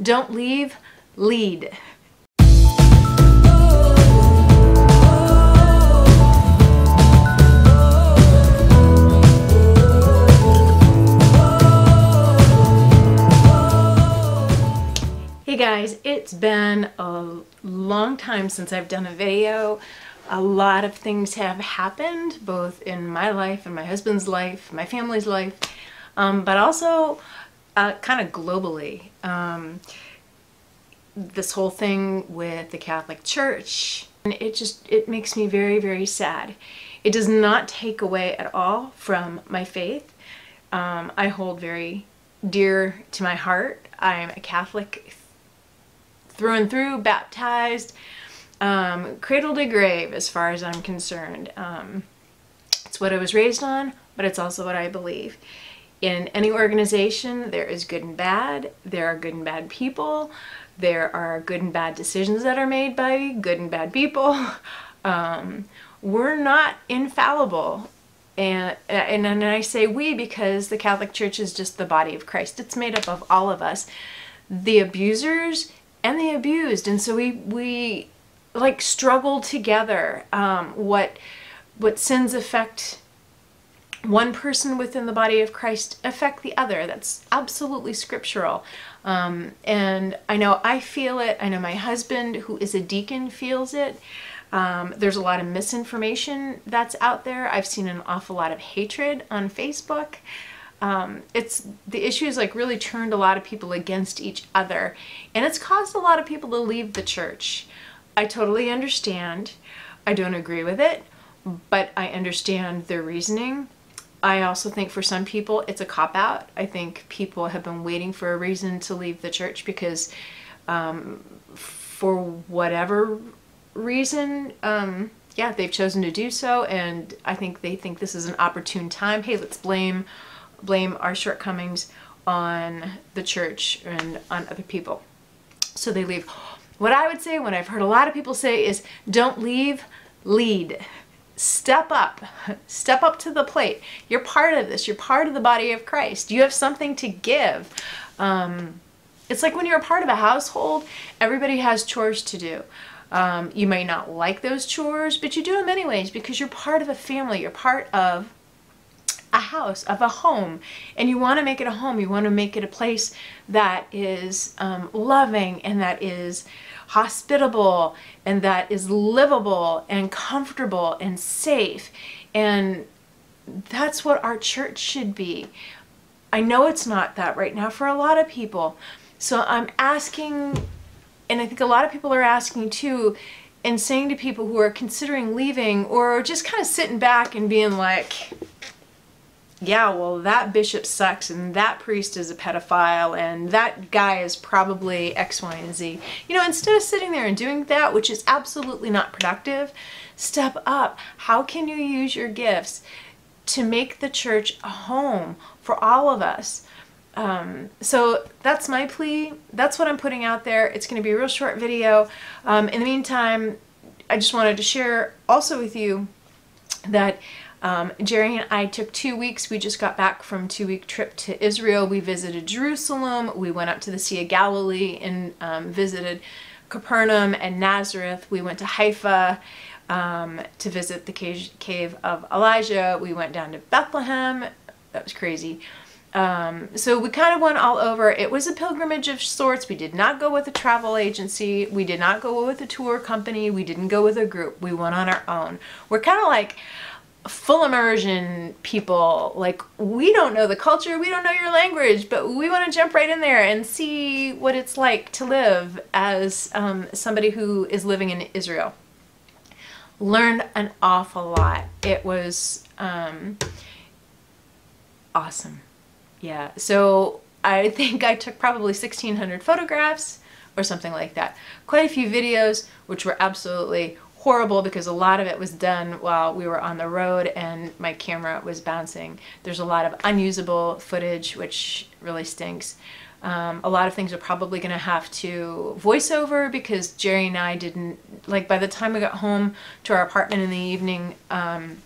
Don't leave, lead. Hey guys, it's been a long time since I've done a video. A lot of things have happened, both in my life and my husband's life, my family's life, um, but also uh, kind of globally. Um, this whole thing with the Catholic Church, and it just, it makes me very, very sad. It does not take away at all from my faith. Um, I hold very dear to my heart. I'm a Catholic through and through, baptized, um, cradle to grave as far as I'm concerned. Um, it's what I was raised on, but it's also what I believe. In any organization, there is good and bad. There are good and bad people. There are good and bad decisions that are made by good and bad people. Um, we're not infallible. And, and, and I say we because the Catholic Church is just the body of Christ. It's made up of all of us. The abusers and the abused. And so we, we like struggle together. Um, what, what sins affect one person within the body of Christ affect the other. That's absolutely scriptural. Um, and I know I feel it. I know my husband, who is a deacon, feels it. Um, there's a lot of misinformation that's out there. I've seen an awful lot of hatred on Facebook um, it's the issue is like really turned a lot of people against each other and it's caused a lot of people to leave the church. I totally understand. I don't agree with it, but I understand their reasoning. I also think for some people it's a cop out. I think people have been waiting for a reason to leave the church because um, for whatever reason, um, yeah, they've chosen to do so. And I think they think this is an opportune time. Hey, let's blame blame our shortcomings on the church and on other people. So they leave. What I would say, what I've heard a lot of people say is don't leave, lead. Step up. Step up to the plate. You're part of this. You're part of the body of Christ. You have something to give. Um, it's like when you're a part of a household, everybody has chores to do. Um, you may not like those chores, but you do them anyways because you're part of a family. You're part of a house, of a home, and you want to make it a home. You want to make it a place that is um, loving and that is hospitable and that is livable and comfortable and safe. And that's what our church should be. I know it's not that right now for a lot of people. So I'm asking, and I think a lot of people are asking too, and saying to people who are considering leaving or just kind of sitting back and being like, yeah, well, that bishop sucks and that priest is a pedophile and that guy is probably X, Y, and Z. You know, instead of sitting there and doing that, which is absolutely not productive, step up. How can you use your gifts to make the church a home for all of us? Um, so that's my plea. That's what I'm putting out there. It's going to be a real short video. Um, in the meantime, I just wanted to share also with you that um, Jerry and I took two weeks. We just got back from two week trip to Israel. We visited Jerusalem. We went up to the Sea of Galilee and um, visited Capernaum and Nazareth. We went to Haifa um, to visit the cave of Elijah. We went down to Bethlehem. That was crazy. Um, so we kind of went all over. It was a pilgrimage of sorts. We did not go with a travel agency. We did not go with a tour company. We didn't go with a group. We went on our own. We're kind of like full immersion people like we don't know the culture we don't know your language but we want to jump right in there and see what it's like to live as um, somebody who is living in Israel. Learned an awful lot. It was um, awesome. Yeah so I think I took probably 1600 photographs or something like that. Quite a few videos which were absolutely horrible because a lot of it was done while we were on the road and my camera was bouncing. There's a lot of unusable footage, which really stinks. Um, a lot of things are probably going to have to voice over because Jerry and I didn't, like by the time we got home to our apartment in the evening, um,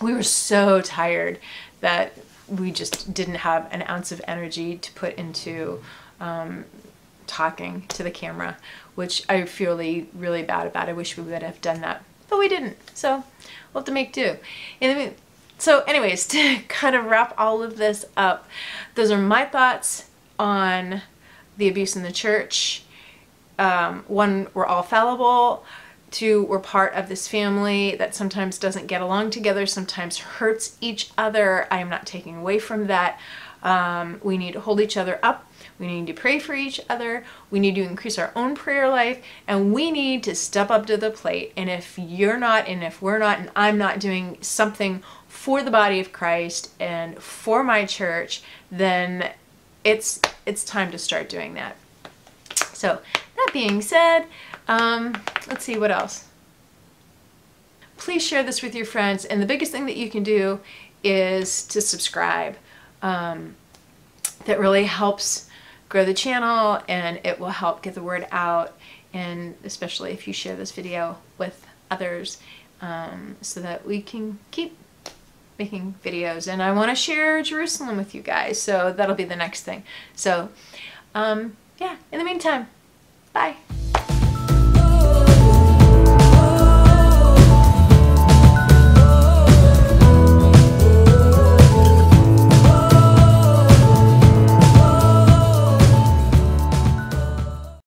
we were so tired that we just didn't have an ounce of energy to put into um, talking to the camera, which I feel really, really bad about. I wish we would have done that, but we didn't. So we'll have to make do. So anyways, to kind of wrap all of this up, those are my thoughts on the abuse in the church. Um, one, we're all fallible. Two, we're part of this family that sometimes doesn't get along together, sometimes hurts each other. I am not taking away from that. Um, we need to hold each other up. We need to pray for each other. We need to increase our own prayer life. And we need to step up to the plate. And if you're not, and if we're not, and I'm not doing something for the body of Christ and for my church, then it's it's time to start doing that. So that being said, um, let's see what else. Please share this with your friends, and the biggest thing that you can do is to subscribe. Um, that really helps grow the channel and it will help get the word out and especially if you share this video with others um, so that we can keep making videos. And I want to share Jerusalem with you guys so that'll be the next thing. So um, yeah in the meantime bye